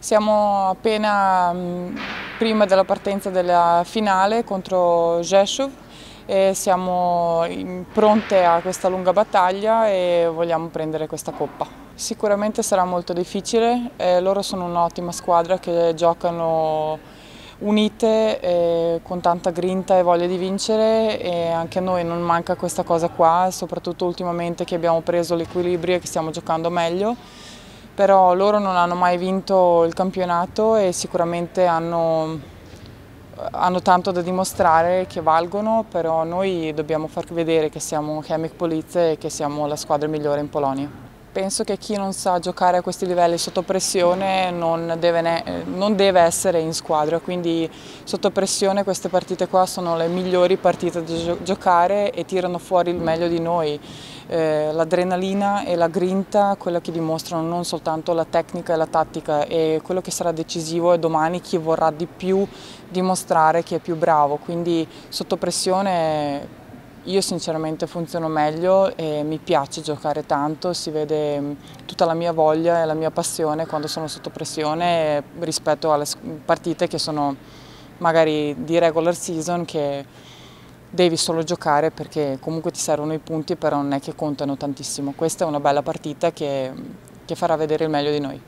Siamo appena mh, prima della partenza della finale contro Rzeszów e siamo pronte a questa lunga battaglia e vogliamo prendere questa coppa. Sicuramente sarà molto difficile, eh, loro sono un'ottima squadra che giocano unite eh, con tanta grinta e voglia di vincere e anche a noi non manca questa cosa qua, soprattutto ultimamente che abbiamo preso l'equilibrio e che stiamo giocando meglio, però loro non hanno mai vinto il campionato e sicuramente hanno, hanno tanto da dimostrare che valgono, però noi dobbiamo far vedere che siamo Chemic Police e che siamo la squadra migliore in Polonia. Penso che chi non sa giocare a questi livelli sotto pressione non deve, non deve, essere in squadra, quindi sotto pressione queste partite qua sono le migliori partite da giocare e tirano fuori il meglio di noi. Eh, L'adrenalina e la grinta, quello che dimostrano non soltanto la tecnica e la tattica e quello che sarà decisivo è domani chi vorrà di più dimostrare chi è più bravo, quindi sotto pressione io sinceramente funziono meglio e mi piace giocare tanto, si vede mm, tutta la mia voglia e la mia passione quando sono sotto pressione rispetto alle partite che sono magari di regular season che devi solo giocare perché comunque ti servono i punti però non è che contano tantissimo. Questa è una bella partita che, che farà vedere il meglio di noi.